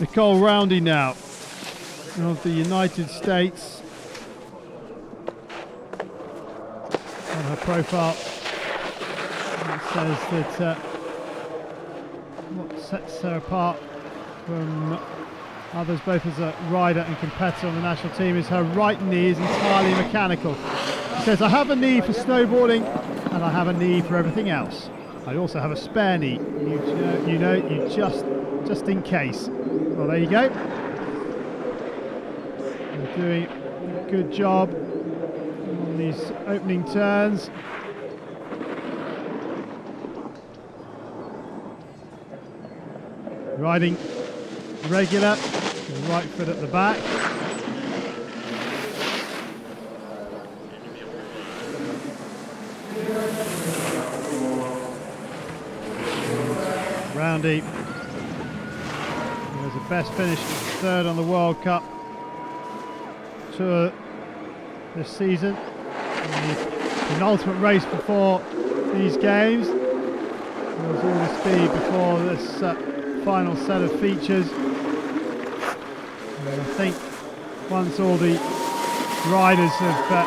Nicole Roundy now of the United States. On her profile, it says that uh, what sets her apart from others, both as a rider and competitor on the national team, is her right knee is entirely mechanical. She says, I have a knee for snowboarding and I have a knee for everything else. I also have a spare knee. You, know, you know, you just, just in case. Well, there you go. They're doing a good job on these opening turns. Riding regular, right foot at the back. Roundy the best finish third on the World Cup Tour this season. The penultimate race before these games. There was all the speed before this uh, final set of features. And I think once all the riders have uh,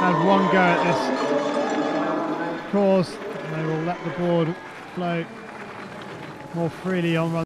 had one go at this course, they will let the board flow more freely on run.